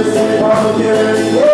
Yes, on the journey.